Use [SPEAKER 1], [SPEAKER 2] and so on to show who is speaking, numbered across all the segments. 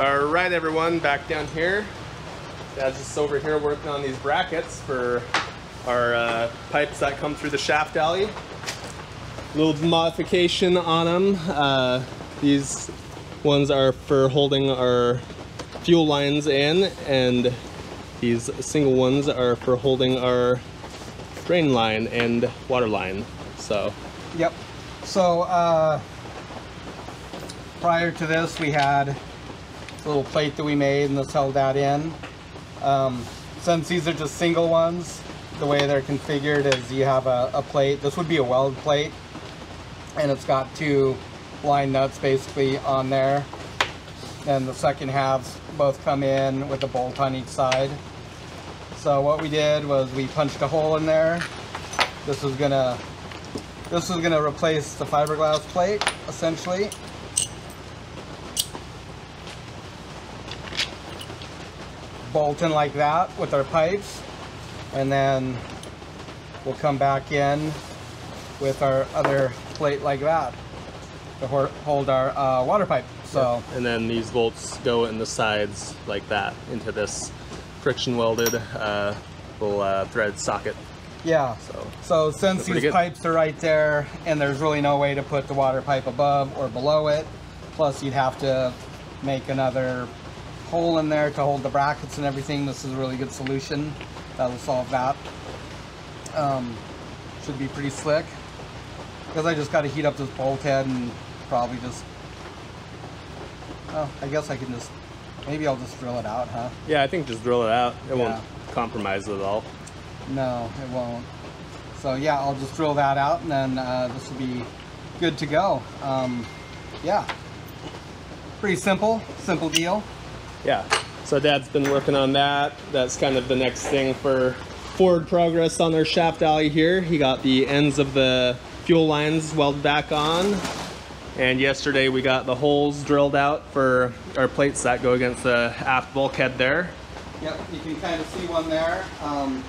[SPEAKER 1] All right, everyone, back down here. Dad's just over here working on these brackets for our uh, pipes that come through the shaft alley. Little modification on them. Uh, these ones are for holding our fuel lines in, and these single ones are for holding our drain line and water line. So,
[SPEAKER 2] Yep. So uh, prior to this, we had little plate that we made, and this held that in. Um, since these are just single ones, the way they're configured is you have a, a plate. This would be a weld plate, and it's got two line nuts basically on there. And the second halves both come in with a bolt on each side. So what we did was we punched a hole in there. This is gonna this is gonna replace the fiberglass plate essentially. Bolt in like that with our pipes, and then we'll come back in with our other plate like that to hold our uh, water pipe. So
[SPEAKER 1] and then these bolts go in the sides like that into this friction welded uh, little uh, thread socket.
[SPEAKER 2] yeah.
[SPEAKER 1] So
[SPEAKER 2] So since these
[SPEAKER 1] good.
[SPEAKER 2] pipes are right there and there's really no way to put the water pipe above or below it, plus you'd have to make another hole in there to hold the brackets and everything, this is a really good solution. That'll solve that. Um, should be pretty slick. Because I just got to heat up this bolt head and probably just, oh, I guess I can just, maybe I'll just drill it out, huh?
[SPEAKER 1] yeah, I think just drill it out. It won't compromise it at all.
[SPEAKER 2] No, it won't. So yeah, I'll just drill that out and then uh, this will be good to go. Um, yeah, pretty simple, simple deal.
[SPEAKER 1] Yeah. So Dad's been working on that. That's kind of the next thing for forward progress on our shaft alley here. He got the ends of the fuel lines welded back on. And yesterday we got the holes drilled out for our plates that go against the aft bulkhead there.
[SPEAKER 2] Yep, you can kind of see one there. Um,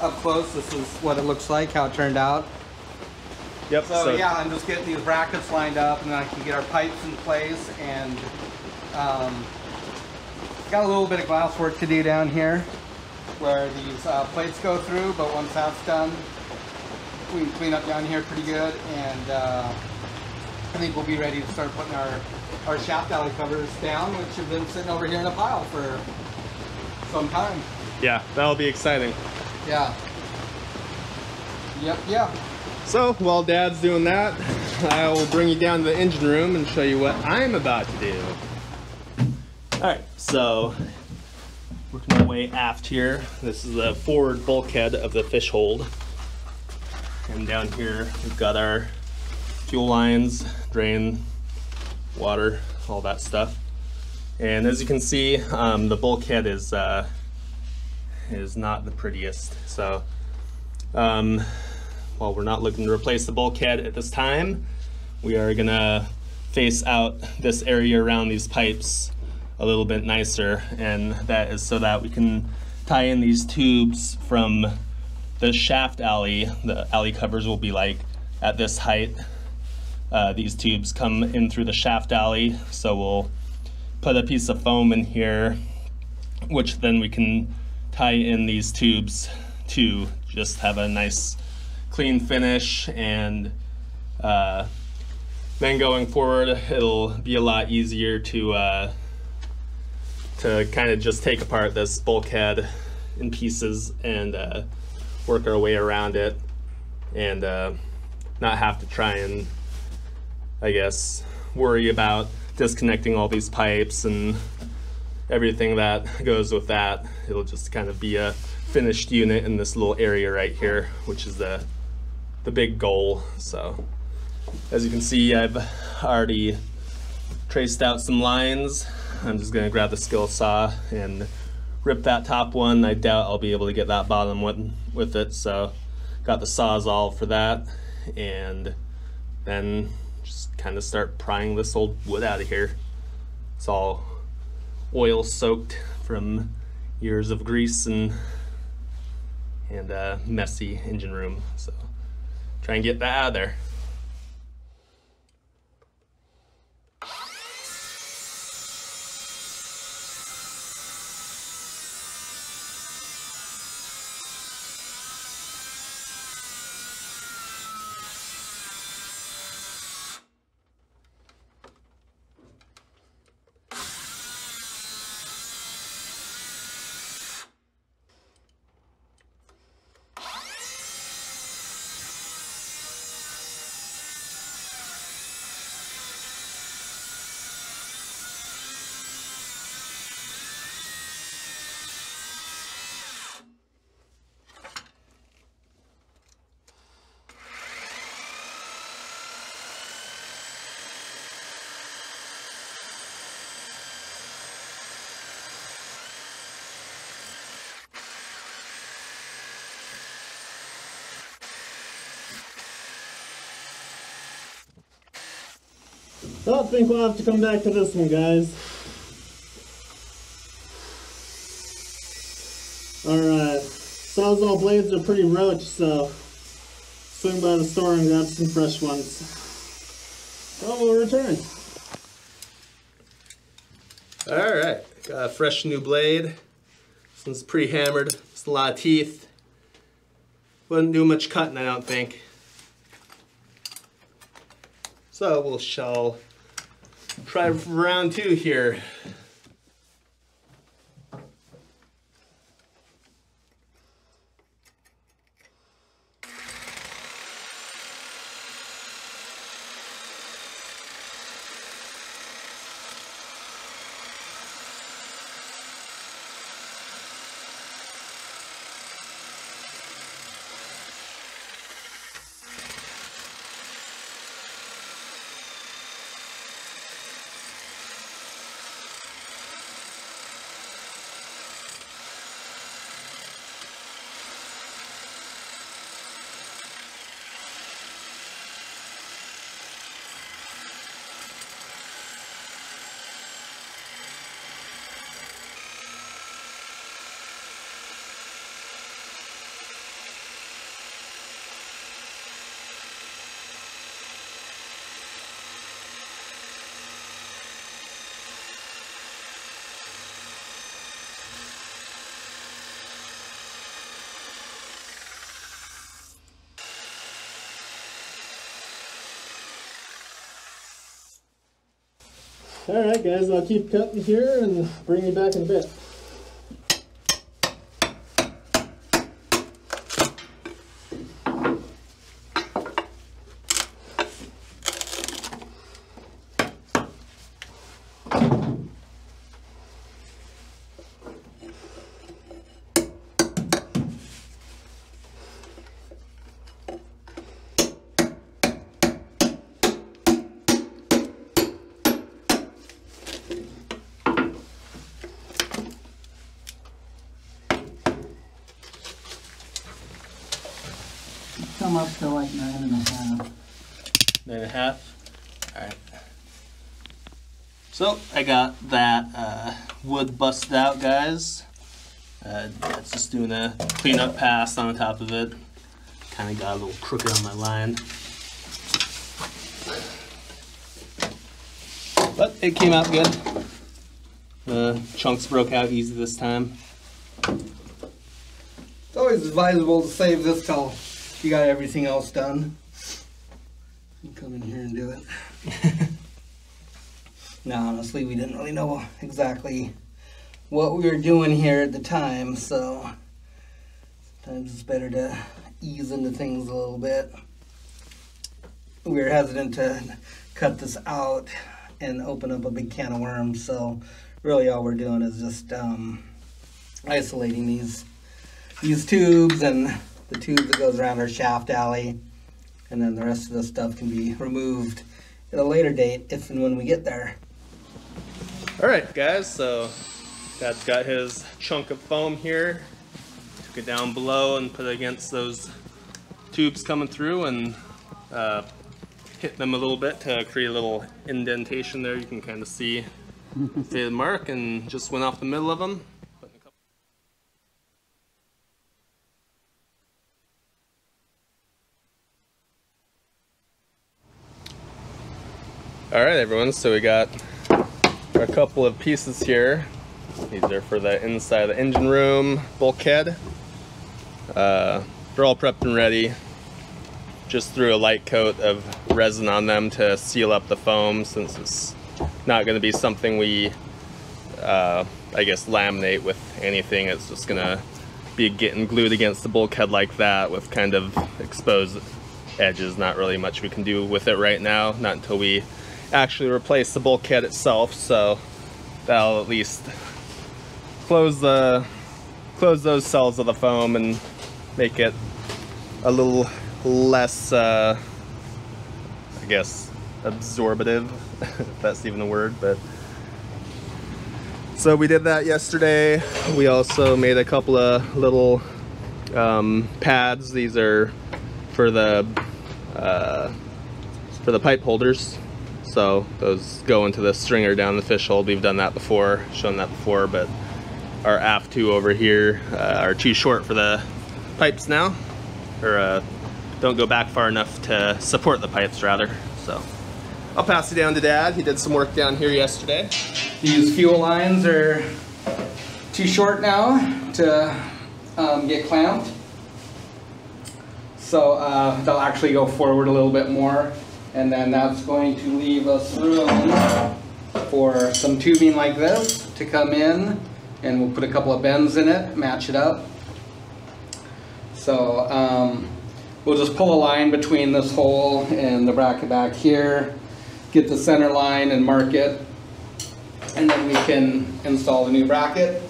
[SPEAKER 2] up close, this is what it looks like, how it turned out.
[SPEAKER 1] Yep.
[SPEAKER 2] So, yeah, I'm just getting these brackets lined up and then I can get our pipes in place and um, got a little bit of glass work to do down here where these uh, plates go through, but once that's done, we can clean up down here pretty good and uh, I think we'll be ready to start putting our, our shaft alley covers down, which have been sitting over here in a pile for some time.
[SPEAKER 1] Yeah, that'll be exciting.
[SPEAKER 2] Yeah. Yep, yeah.
[SPEAKER 1] So while Dad's doing that, I will bring you down to the engine room and show you what I'm about to do. All right, so working my way aft here. This is the forward bulkhead of the fish hold. And down here, we've got our fuel lines, drain, water, all that stuff. And as you can see, um, the bulkhead is uh, is not the prettiest. So um, while we're not looking to replace the bulkhead at this time, we are gonna face out this area around these pipes a little bit nicer, and that is so that we can tie in these tubes from the shaft alley. The alley covers will be like at this height. Uh, these tubes come in through the shaft alley, so we'll put a piece of foam in here, which then we can tie in these tubes to just have a nice clean finish and uh, then going forward it'll be a lot easier to uh, to kind of just take apart this bulkhead in pieces and uh, work our way around it and uh, not have to try and I guess worry about disconnecting all these pipes and everything that goes with that. It'll just kind of be a finished unit in this little area right here, which is the the big goal. So as you can see, I've already traced out some lines. I'm just gonna grab the skill saw and rip that top one. I doubt I'll be able to get that bottom one with it, so got the sawzall for that, and then just kind of start prying this old wood out of here. It's all oil soaked from years of grease and and uh, messy engine room. So try and get that out of there.
[SPEAKER 3] I don't think we'll have to come back to this one, guys. Alright. Sawzall blades are pretty roach, so swing by the store and grab some fresh ones. Well, we'll return.
[SPEAKER 1] All right, got a fresh new blade. This one's pretty hammered. It's a lot of teeth. Wouldn't do much cutting, I don't think. So we'll shall try round two here.
[SPEAKER 3] Alright, guys, I'll keep cutting here and bring you back in a bit.
[SPEAKER 2] Come up to like nine and a half.
[SPEAKER 1] Nine and a half. All right. So I got that uh, wood busted out, guys. Uh, that's just doing a cleanup pass on the top of it. Kind of got a little crooked on my line. But it came out good. The chunks broke out easy this time.
[SPEAKER 2] It's always advisable to save this till you got everything else done. You come in here and do it. no, honestly, we didn't really know exactly what we were doing here at the time, so sometimes it's better to ease into things a little bit. We were hesitant to cut this out and open up a big can of worms, so really all we're doing is just um, isolating these these tubes and the tube that goes around our shaft alley, and then the rest of the stuff can be removed at a later date if and when we get there.
[SPEAKER 1] All right, guys, so Dad's got his chunk of foam here. Took it down below and put it against those tubes coming through and uh, hit them a little bit to create a little indentation there. You can kind of see, see the mark and just went off the middle of them. Putting a couple- All right, everyone, so we got a couple of pieces here. These are for the inside of the engine room bulkhead. Uh, they're all prepped and ready. Just threw a light coat of resin on them to seal up the foam since it's not going to be something we, uh, I guess, laminate with anything. It's just going to be getting glued against the bulkhead like that with kind of exposed edges. Not really much we can do with it right now, not until we actually replace the bulkhead itself. So that'll at least close the close those cells of the foam and make it a little less uh, I guess absorbative if that's even a word but so we did that yesterday we also made a couple of little um, pads these are for the uh, for the pipe holders So those go into the stringer down the fish hold. We've done that before, shown that before, but our aft two over here uh, are too short for the pipes now, or uh, don't go back far enough to support the pipes rather. So I'll pass it down to Dad. He did some work down here yesterday.
[SPEAKER 2] These fuel lines are too short now to um, get clamped. So uh, they'll actually go forward a little bit more and then that's going to leave us room for some tubing like this to come in and we'll put a couple of bends in it, match it up. So um, we'll just pull a line between this hole and the bracket back here, get the center line and mark it, and then we can install the new bracket.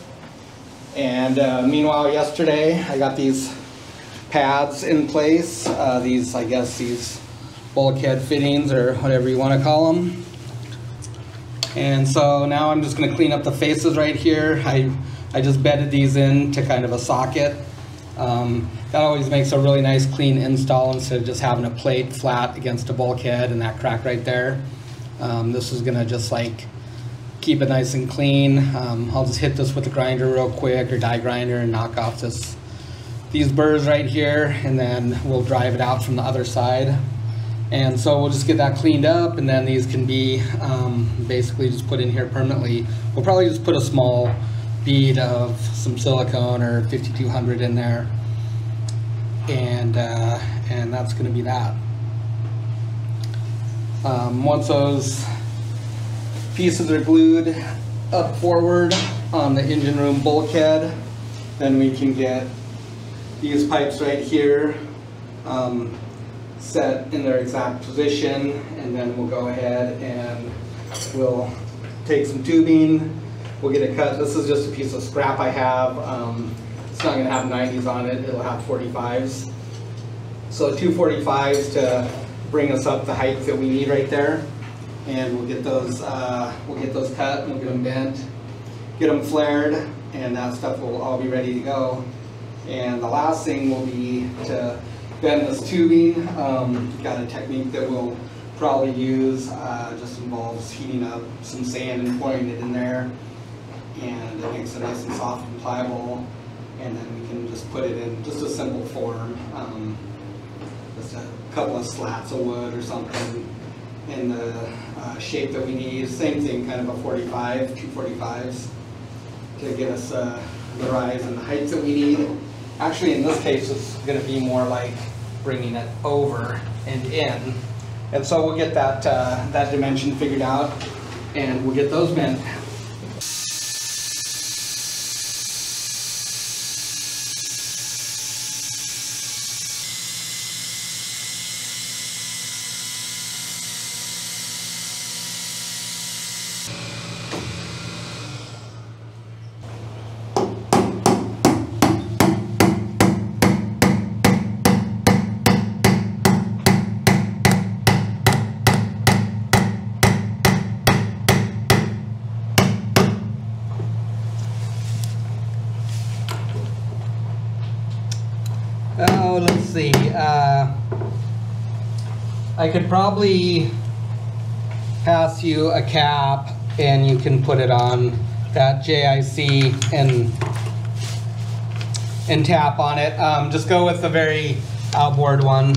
[SPEAKER 2] And uh, meanwhile, yesterday I got these pads in place, uh, these, I guess, these bulkhead fittings or whatever you want to call them. And so now I'm just going to clean up the faces right here. I, I just bedded these in to kind of a socket. Um, that always makes a really nice clean install instead of just having a plate flat against a bulkhead and that crack right there. Um, this is going to just like keep it nice and clean. Um, I'll just hit this with a grinder real quick or die grinder and knock off this these burrs right here and then we'll drive it out from the other side. And so we'll just get that cleaned up and then these can be um, basically just put in here permanently. We'll probably just put a small bead of some silicone or 5200 in there. And, uh, and that's gonna be that. Um, once those pieces are glued up forward on the engine room bulkhead, then we can get these pipes right here um, set in their exact position and then we'll go ahead and we'll take some tubing. We'll get it cut. This is just a piece of scrap I have. Um, it's not gonna have 90s on it. It'll have 45s so two 45s to bring us up the height that we need right there. And we'll get those uh, we'll get those cut. We'll get them bent get them flared and that stuff will all be ready to go. And the last thing will be to bend this tubing. Um, got a technique that we'll probably use. Uh, just involves heating up some sand and pouring it in there. And it makes it nice and soft and pliable. And then we can just put it in just a simple form. Um, just a couple of slats of wood or something in the uh, shape that we need. Same thing, kind of a 45, two 45s to get us uh, the rise and the heights that we need. Actually, in this case, it's going to be more like bringing it over and in. And so we'll get that, uh, that dimension figured out and we'll get those bent. Oh, let's see. Uh, I could probably pass you a cap and you can put it on that JIC and and tap on it. Um, just go with the very outboard one.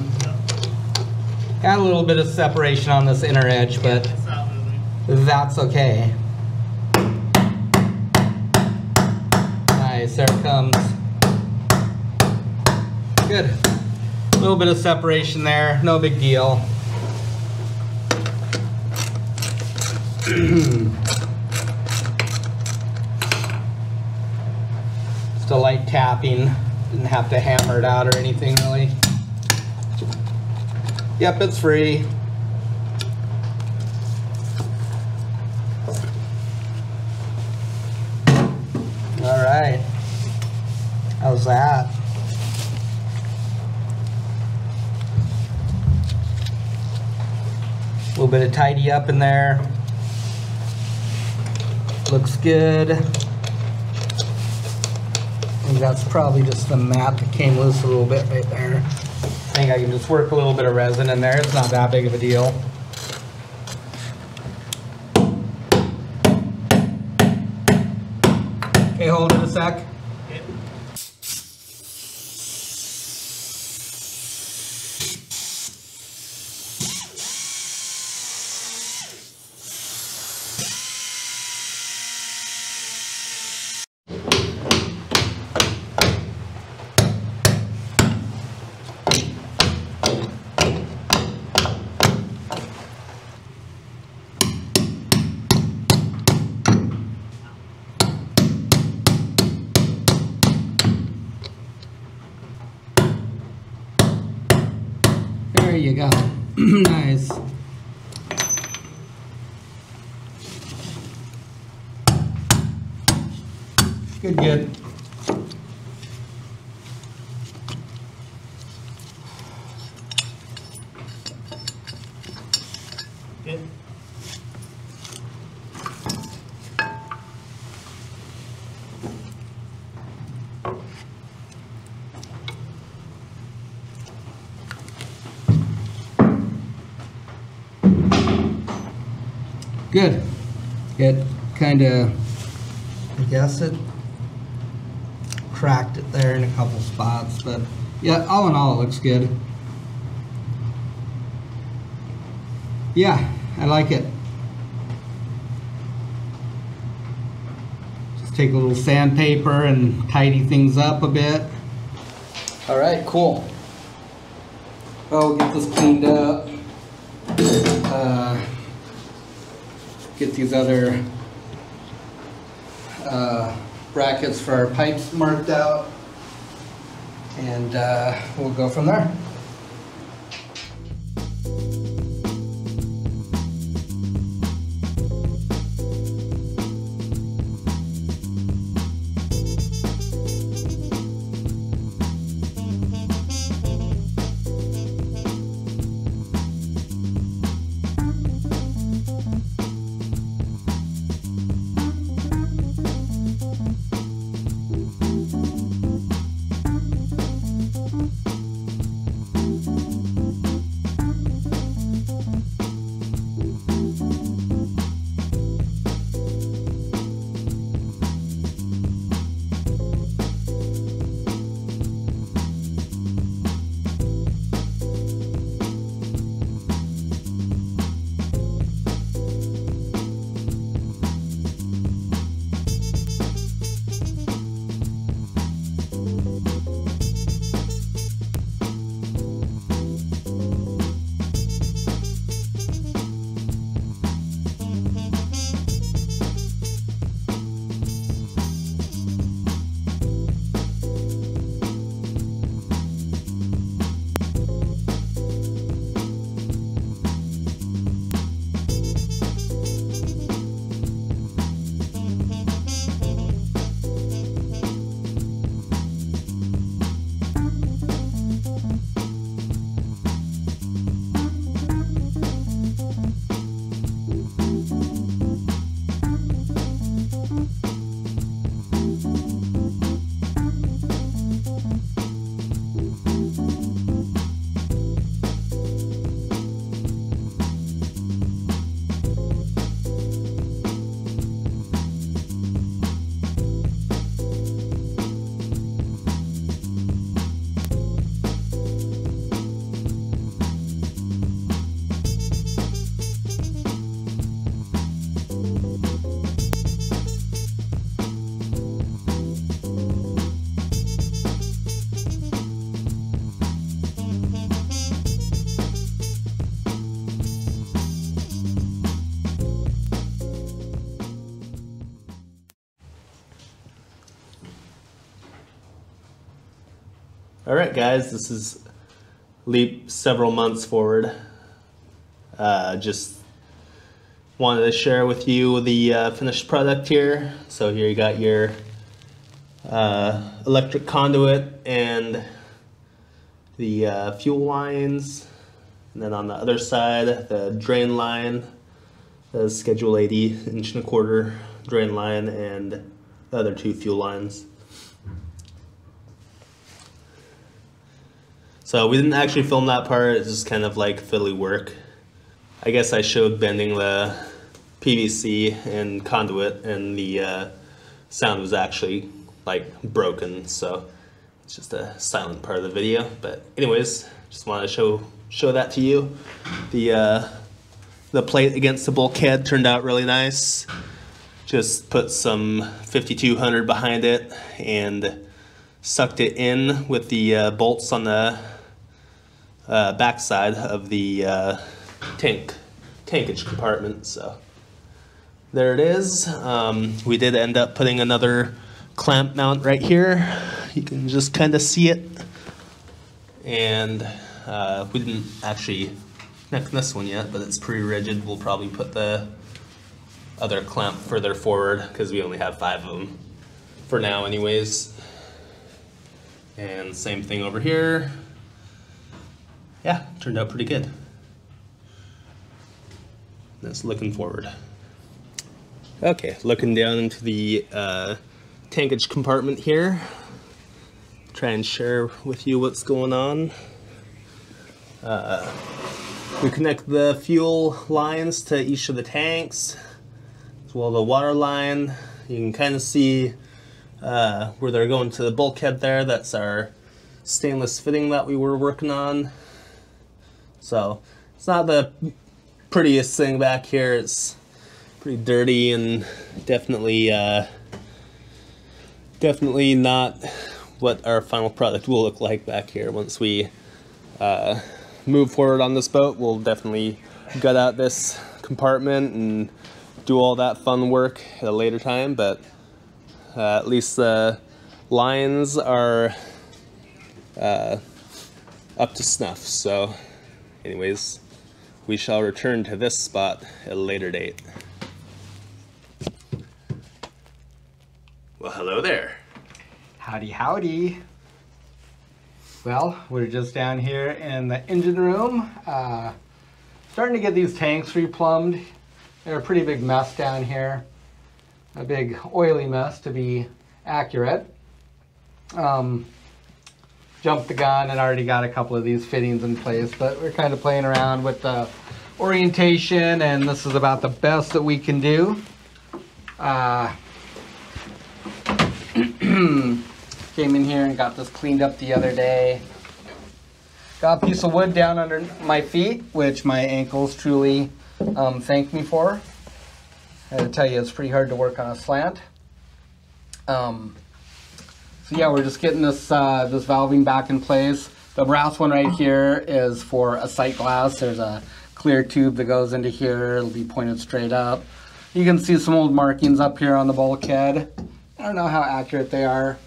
[SPEAKER 2] Got a little bit of separation on this inner edge, but that's okay. Nice, there it comes. Good. A little bit of separation there, no big deal. Just a light tapping, didn't have to hammer it out or anything really. Yep, it's free. All right. How's that? A little bit of tidy up in there looks good. That's probably just the mat that came loose a little bit right there. I think I can just work a little bit of resin in there. It's not that big of a deal. Okay, hold it a sec. Good. It kind of, I guess it cracked it there in a couple spots, but yeah, all in all, it looks good. Yeah, I like it. Just take a little sandpaper and tidy things up a bit. All right, cool. Well, we'll get this cleaned up. Uh, get these other uh, brackets for our pipes marked out and uh, we'll go from there.
[SPEAKER 1] Guys, this is leap several months forward. Uh, just wanted to share with you the uh, finished product here. So here you got your uh, electric conduit and the uh, fuel lines. And then on the other side, the drain line, the schedule 80 inch and a quarter drain line and the other two fuel lines. So we didn't actually film that part, it's just kind of like fiddly work. I guess I showed bending the PVC and conduit and the uh, sound was actually like broken, so it's just a silent part of the video. But anyways, just wanted to show show that to you. The uh, the plate against the bulkhead turned out really nice. Just put some 5200 behind it and sucked it in with the uh, bolts on the uh, backside of the uh, tank tankage compartment. So there it is. Um, we did end up putting another clamp mount right here. You can just kind of see it. And uh, we didn't actually connect this one yet, but it's pretty rigid. We'll probably put the other clamp further forward because we only have five of them for now anyways. And same thing over here. Yeah, turned out pretty good. That's looking forward. Okay, looking down into the uh, tankage compartment here. Try and share with you what's going on. Uh, we connect the fuel lines to each of the tanks, as well as the water line. You can kind of see uh, where they're going to the bulkhead there. That's our stainless fitting that we were working on. So it's not the prettiest thing back here. It's pretty dirty and definitely uh, definitely not what our final product will look like back here once we uh, move forward on this boat. We'll definitely gut out this compartment and do all that fun work at a later time, but uh, at least the lines are uh, up to snuff. So anyways, we shall return to this spot at a later date. Well, hello there.
[SPEAKER 2] Howdy, howdy. Well, we're just down here in the engine room, uh, starting to get these tanks replumbed. They're a pretty big mess down here, a big oily mess to be accurate. Um, jumped the gun and already got a couple of these fittings in place, but we're kind of playing around with the orientation, and this is about the best that we can do. Uh, Came in here and got this cleaned up the other day. Got a piece of wood down under my feet, which my ankles truly um, thank me for. I gotta tell you, it's pretty hard to work on a slant. Um, so yeah, we're just getting this uh, this valving back in place. The brass one right here is for a sight glass. There's a clear tube that goes into here. It'll be pointed straight up. You can see some old markings up here on the bulkhead. I don't know how accurate they are.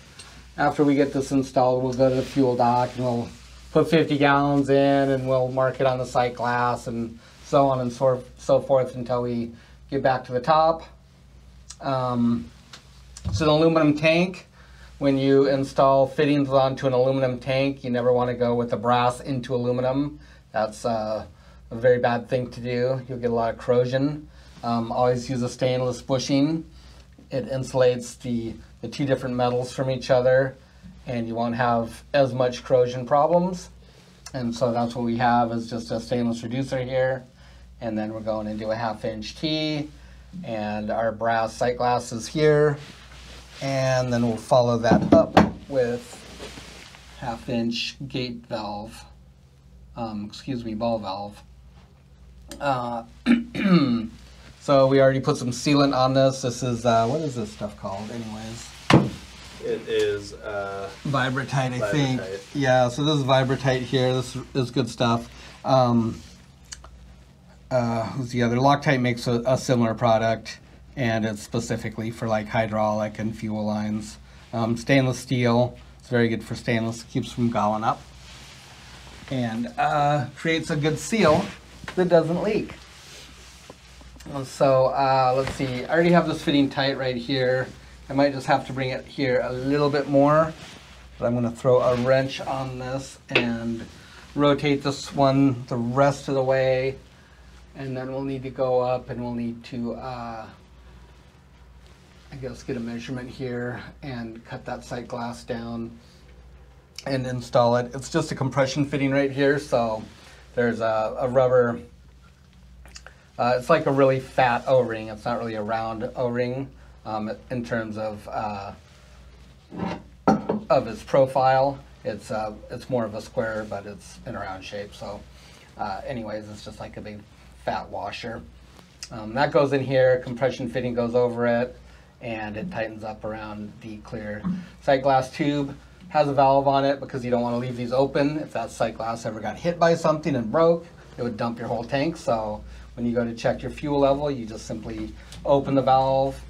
[SPEAKER 2] After we get this installed, we'll go to the fuel dock and we'll put 50 gallons in and we'll mark it on the sight glass and so on and so, so forth until we get back to the top. Um, it's an aluminum tank. When you install fittings onto an aluminum tank, you never want to go with the brass into aluminum. That's uh, a very bad thing to do. You'll get a lot of corrosion. Um, always use a stainless bushing. It insulates the, the two different metals from each other and you won't have as much corrosion problems. And so that's what we have is just a stainless reducer here. And then we're going into a half inch T and our brass sight glass is here. And then we'll follow that up with half inch gate valve, um, excuse me, ball valve. Uh, so we already put some sealant on this. This is, uh, what is this stuff called anyways?
[SPEAKER 1] It is uh,
[SPEAKER 2] Vibratite, I think. Yeah, so this is Vibratite here. This is good stuff. Um, uh, who's the other? Loctite makes a, a similar product, and it's specifically for like hydraulic and fuel lines. Um, stainless steel. It's very good for stainless. Keeps from going up, and uh, creates a good seal that doesn't leak. So uh, let's see. I already have this fitting tight right here. I might just have to bring it here a little bit more. But I'm going to throw a wrench on this and rotate this one the rest of the way. And then we'll need to go up and we'll need to, uh, I guess, get a measurement here and cut that sight glass down and install it. It's just a compression fitting right here. So there's a, a rubber uh, it's like a really fat O-ring. It's not really a round O-ring. um, in terms of uh, of its profile. It's uh, it's more of a square, but it's in a round shape. So, uh, anyways, it's just like a big fat washer. Um, that goes in here. Compression fitting goes over it, and it tightens up around the clear sight glass tube. Has a valve on it because you don't want to leave these open. If that sight glass ever got hit by something and broke, it would dump your whole tank. So when you go to check your fuel level, you just simply open the valve.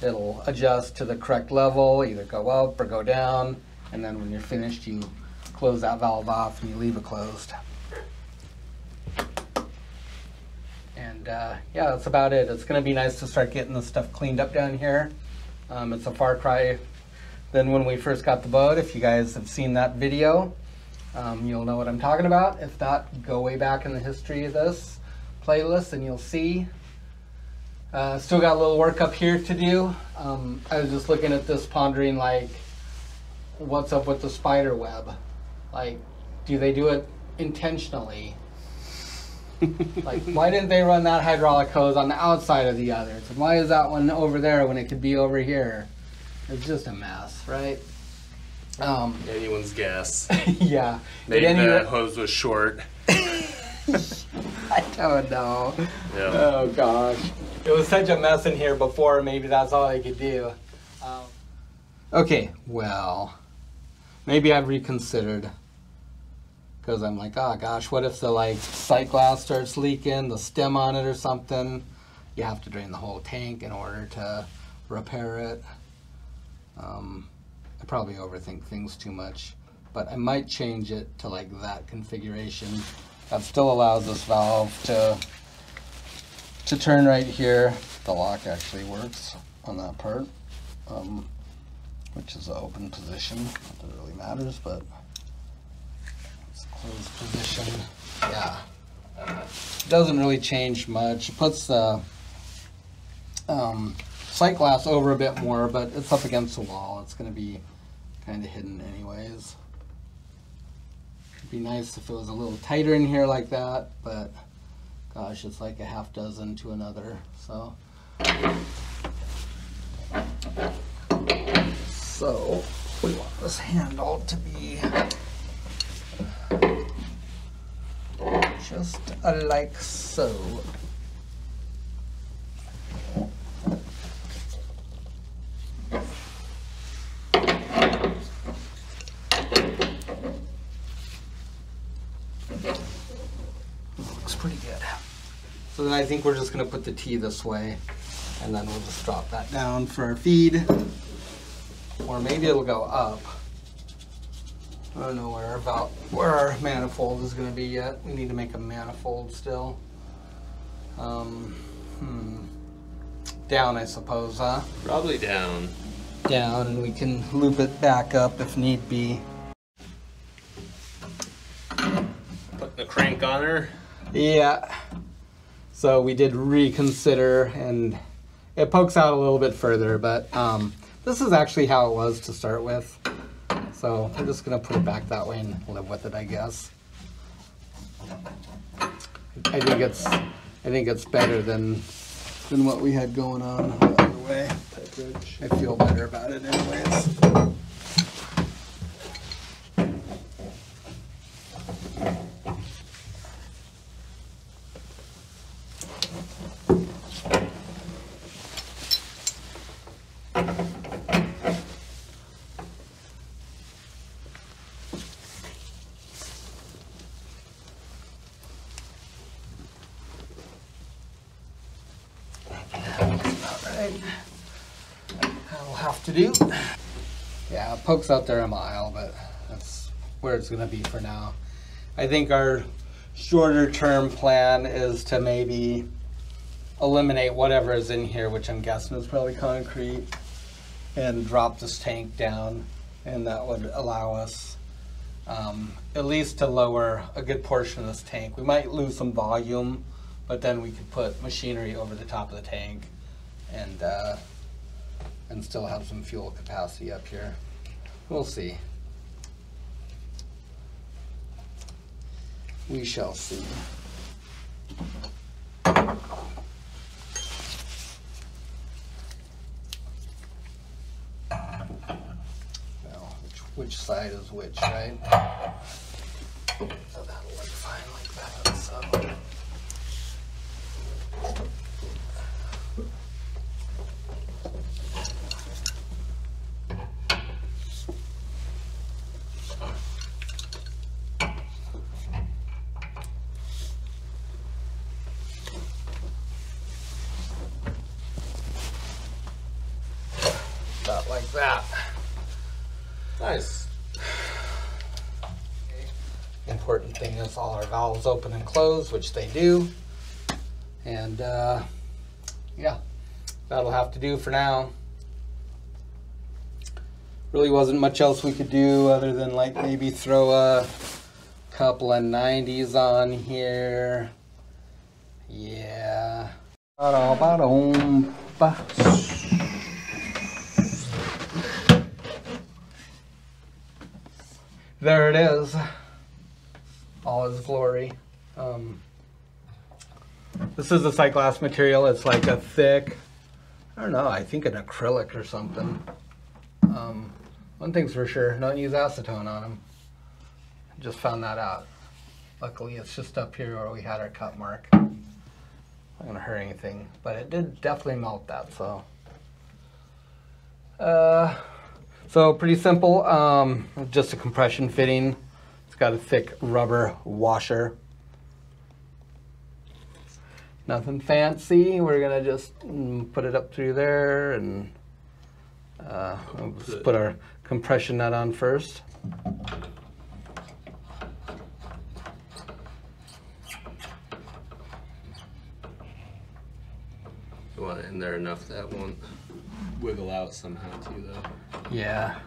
[SPEAKER 2] It'll adjust to the correct level, either go up or go down. And then when you're finished, you close that valve off and you leave it closed. And uh, yeah, that's about it. It's gonna be nice to start getting the stuff cleaned up down here. Um, it's a far cry than when we first got the boat. If you guys have seen that video, um, you'll know what I'm talking about. If not, go way back in the history of this playlist and you'll see. Uh, still got a little work up here to do. Um, I was just looking at this, pondering like, what's up with the spider web? Like, do they do it intentionally? Like, why didn't they run that hydraulic hose on the outside of the others? And why is that one over there when it could be over here? It's just a mess, right? Um,
[SPEAKER 1] Anyone's guess.
[SPEAKER 2] yeah.
[SPEAKER 1] Maybe
[SPEAKER 2] any-
[SPEAKER 1] the hose was short.
[SPEAKER 2] I don't know.
[SPEAKER 1] Yeah.
[SPEAKER 2] Oh gosh, it was such a mess in here before. Maybe that's all I could do. Um, okay, well, maybe I've reconsidered because I'm like, oh gosh, what if the like sight glass starts leaking, the stem on it or something? You have to drain the whole tank in order to repair it. Um, I probably overthink things too much, but I might change it to like that configuration. That still allows this valve to to turn right here. The lock actually works on that part, um, which is the open position. Not that it really matters, but closed position. Yeah, doesn't really change much. It puts the um, sight glass over a bit more, but it's up against the wall. It's going to be kind of hidden anyways. It'd be nice if it was a little tighter in here like that, but gosh, it's like a half dozen to another, so. So, we want this handle to be just like so. Looks pretty good. So then I think we're just gonna put the tee this way, and then we'll just drop that down for our feed. Or maybe it'll go up. I don't know where our val where our manifold is gonna be yet. We need to make a manifold still. Um, hmm. Down, I suppose, huh?
[SPEAKER 1] Probably down.
[SPEAKER 2] Down, and we can loop it back up if need be.
[SPEAKER 1] Put the crank on her.
[SPEAKER 2] Yeah. So we did reconsider, and it pokes out a little bit further, but um, this is actually how it was to start with. So I'm just gonna put it back that way and live with it, I guess. I think it's, I think it's better than than what we had going on the other way. I feel better about it, anyways. Do. Yeah, it pokes out there a mile, but that's where it's gonna be for now. I think our shorter term plan is to maybe eliminate whatever is in here, which I'm guessing is probably concrete, and drop this tank down, and that would allow us um, at least to lower a good portion of this tank. We might lose some volume, but then we could put machinery over the top of the tank and uh, and still have some fuel capacity up here. We'll see. We shall see. Well, which, which side is which, right? Valves open and close, which they do. And uh, yeah, that'll have to do for now. Really wasn't much else we could do other than like maybe throw a couple of 90s on here. Yeah. There it is all his glory. Um, this is a sight glass material. It's like a thick, I don't know, I think an acrylic or something. Um, one thing's for sure, don't use acetone on them. Just found that out. Luckily, it's just up here where we had our cut mark. Not gonna hurt anything, but it did definitely melt that, so. Uh, so pretty simple, um, just a compression fitting got a thick rubber washer. Nothing fancy. We're gonna just mm, put it up through there and uh, let's put our compression nut on first.
[SPEAKER 1] You want it in there enough that won't wiggle out somehow too though.
[SPEAKER 2] Yeah.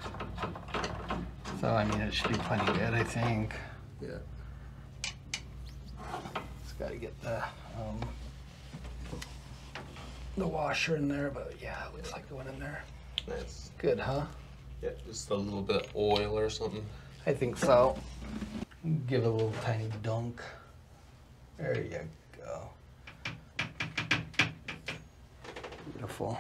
[SPEAKER 2] So I mean, it should be plenty good, I think.
[SPEAKER 1] Yeah.
[SPEAKER 2] Just got to get the um, the washer in there, but yeah, it looks like it went in there.
[SPEAKER 1] Nice.
[SPEAKER 2] Good, huh?
[SPEAKER 1] Yeah, just a little bit of oil or something.
[SPEAKER 2] I think so. Give it a little tiny dunk. There you go. Beautiful.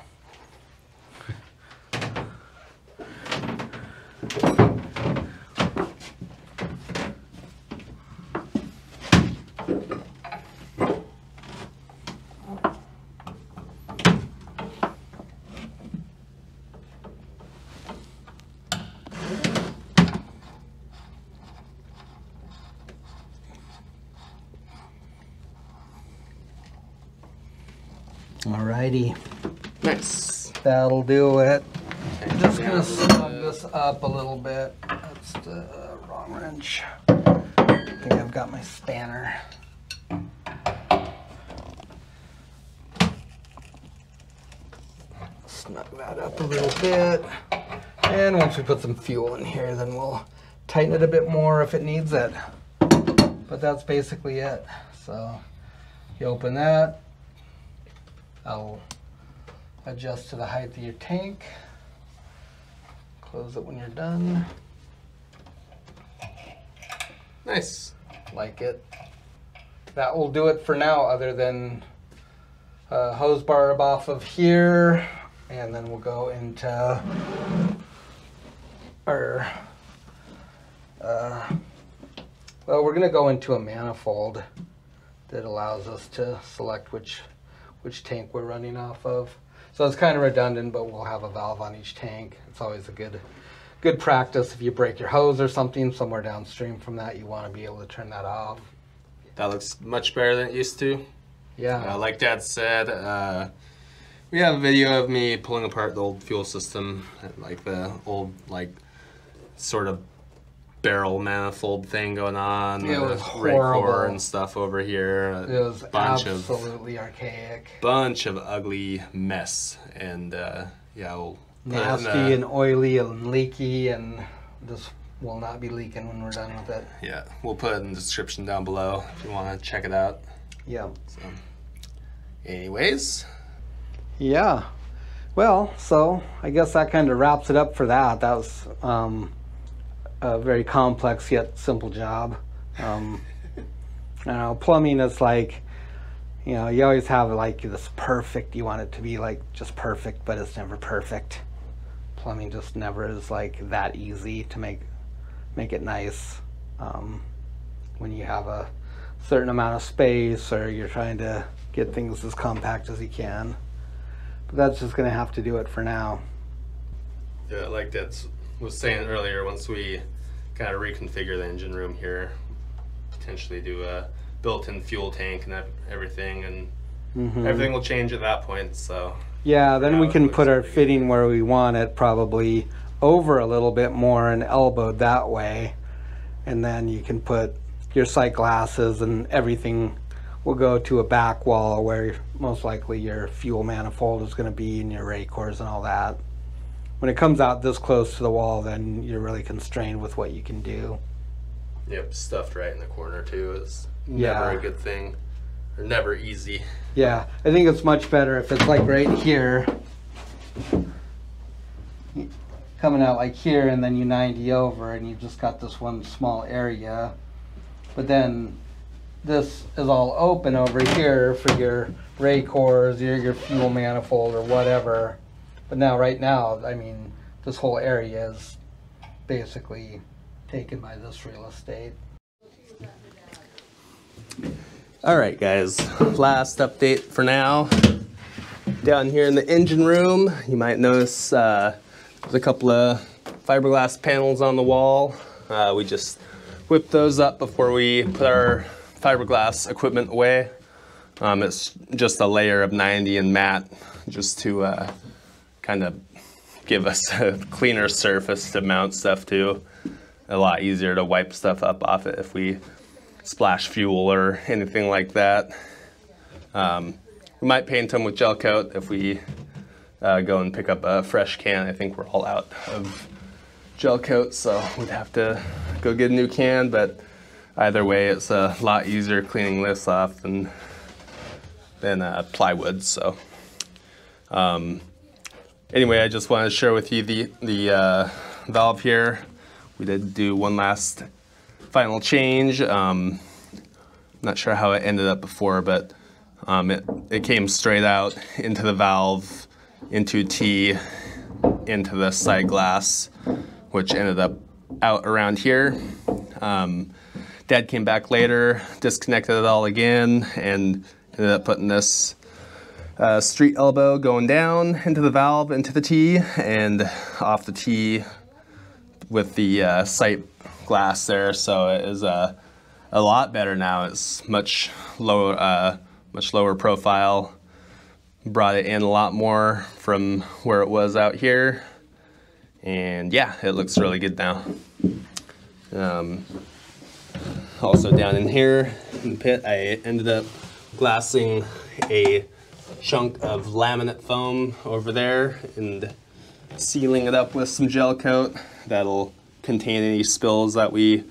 [SPEAKER 2] Alrighty.
[SPEAKER 1] Nice.
[SPEAKER 2] That'll do it. I'm just gonna snug this up a little bit. That's the wrong wrench. I think I've got my spanner. Snug that up a little bit. And once we put some fuel in here, then we'll tighten it a bit more if it needs it. But that's basically it. So you open that, I'll adjust to the height of your tank. Close it when you're done.
[SPEAKER 1] Nice.
[SPEAKER 2] Like it. That will do it for now, other than a hose barb off of here, and then we'll go into our. Uh, well, we're gonna go into a manifold that allows us to select which which tank we're running off of. So it's kind of redundant, but we'll have a valve on each tank. It's always a good good practice if you break your hose or something somewhere downstream from that, you want to be able to turn that off.
[SPEAKER 1] That looks much better than it used to.
[SPEAKER 2] Yeah.
[SPEAKER 1] Uh, like Dad said, uh, we have a video of me pulling apart the old fuel system, like the old like sort of barrel manifold thing going on.
[SPEAKER 2] It was horrible.
[SPEAKER 1] and stuff over here.
[SPEAKER 2] it was
[SPEAKER 1] bunch of
[SPEAKER 2] absolutely archaic.
[SPEAKER 1] bunch of ugly mess, and uh, yeah, we'll put it in
[SPEAKER 2] Nasty and oily and leaky and this will not be leaking when we're done with it.
[SPEAKER 1] yeah, we'll put it in the description down below if you want to check it out.
[SPEAKER 2] Yeah.
[SPEAKER 1] So, anyways,
[SPEAKER 2] Yeah. Well, so I guess that kind of wraps it up for that. That was um, a very complex yet simple job. Um, don't know, plumbing is like, you know, you always have like this perfect, you want it to be like just perfect, but it's never perfect. plumbing just never is like that easy to make make it nice um, when you have a certain amount of space or you're trying to get things as compact as you can. But that's just gonna have to do it for now.
[SPEAKER 1] Yeah, like that was saying earlier, once we kind of reconfigure the engine room here, potentially do a built-in fuel tank and everything, and
[SPEAKER 2] Mhm.
[SPEAKER 1] everything will change at that point. So
[SPEAKER 2] Yeah, then we can put our
[SPEAKER 1] good.
[SPEAKER 2] fitting where we want it, probably over a little bit more and elbowed that way. And then you can put your sight glasses and everything will go to a back wall where most likely your fuel manifold is going to be and your Racors and all that. When it comes out this close to the wall, then you're really constrained with what you can do.
[SPEAKER 1] yep, stuffed right in the corner too is
[SPEAKER 2] Yeah.
[SPEAKER 1] never a good thing, or never easy.
[SPEAKER 2] Yeah, I think it's much better if it's like right here. Coming out like here and then you 90 over and you've just got this one small area. But then this is all open over here for your Racors, your, your fuel manifold or whatever. But now, right now, I mean, this whole area is basically taken by this real estate.
[SPEAKER 1] All right, guys. Last update for now. Down here in the engine room, you might notice uh, there's a couple of fiberglass panels on the wall. Uh, we just whipped those up before we put our fiberglass equipment away. Um, it's just a layer of 90 and mat just to uh, kind of give us a cleaner surface to mount stuff to. A lot easier to wipe stuff up off it if we splash fuel or anything like that. Um, we might paint them with gel coat if we uh, go and pick up a fresh can. I think we're all out of gel coat, so we'd have to go get a new can. But either way, it's a lot easier cleaning this off than than uh, plywood. So um, anyway, I just wanted to share with you the the uh, valve here. We did do one last final change. Um, not sure how it ended up before, but um, it, it came straight out into the valve, into T, into the sight glass, which ended up out around here. Um, Dad came back later, disconnected it all again, and ended up putting this uh, street elbow going down into the valve, into the T, and off the T with the uh, sight glass there, so it is uh, a lot better now. It's much lower, uh, much lower profile. Brought it in a lot more from where it was out here, and yeah, it looks really good now. Um, also down in here in the pit, I ended up glassing a chunk of laminate foam over there and sealing it up with some gel coat that'll contain any spills that we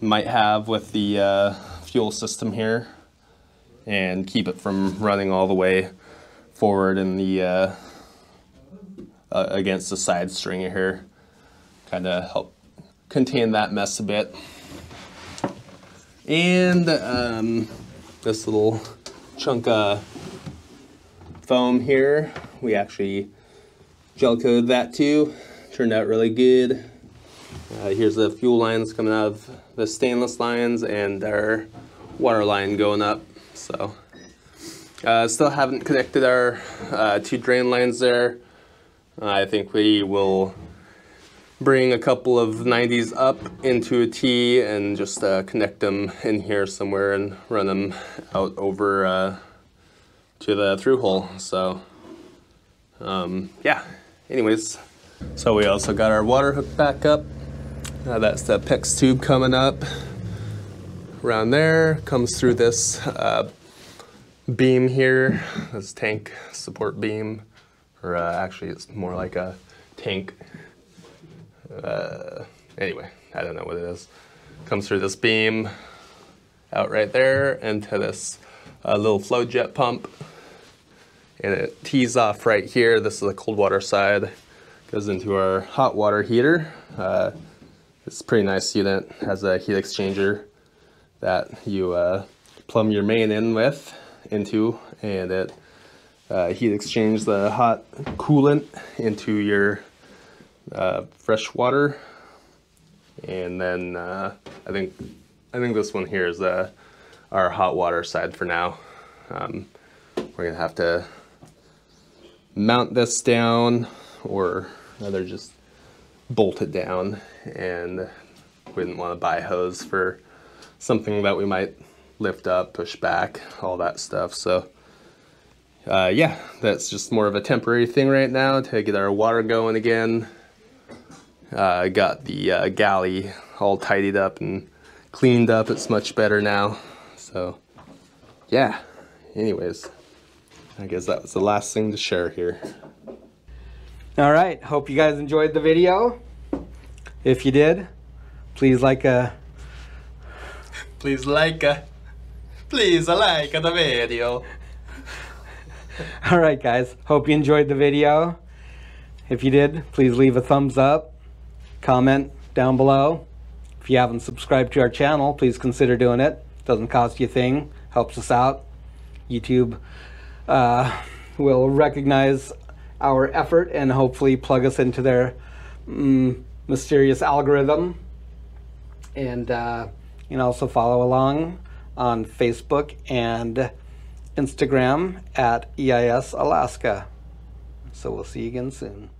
[SPEAKER 1] might have with the uh, fuel system here and keep it from running all the way forward in the uh, uh, against the side stringer here. Kind of help contain that mess a bit. And um, this little chunk of foam here. We actually gel coated that too. Turned out really good. Uh, here's the fuel lines coming out of the stainless lines and our water line going up. So uh, still haven't connected our uh, two drain lines there. I think we will bring a couple of 90s up into a T and just uh, connect them in here somewhere and run them out over uh, to the through hole. So, um, yeah, anyways. So we also got our water hook back up. Uh, that's the PEX tube coming up around there. Comes through this uh, beam here, this tank support beam. Or uh, actually, it's more like a tank uh, anyway, I don't know what it is. Comes through this beam out right there into this uh, little Flojet pump. And it tees off right here. This is the cold water side. Goes into our hot water heater. Uh, it's pretty nice unit. Has a heat exchanger that you uh, plumb your main in with into, and it uh, heat exchange the hot coolant into your uh, fresh water, and then uh, I think I think this one here is uh, our hot water side for now. Um, we're gonna have to mount this down, or rather just bolt it down, and we didn't want to buy hose for something that we might lift up, push back, all that stuff. So uh, yeah, that's just more of a temporary thing right now to get our water going again. Uh, got the uh, galley all tidied up and cleaned up. It's much better now. So yeah, anyways, I guess that was the last thing to share here.
[SPEAKER 2] All right, hope you guys enjoyed the video. If you did, please like a
[SPEAKER 1] Please like, uh, please like the video.
[SPEAKER 2] All right, guys. Hope you enjoyed the video. If you did, please leave a thumbs up, comment down below. If you haven't subscribed to our channel, please consider doing it. Doesn't cost you a thing, helps us out. YouTube uh, will recognize our effort and hopefully plug us into their mm, mysterious algorithm. And uh, you can also follow along on Facebook and Instagram at EIS Alaska. So we'll see you again soon.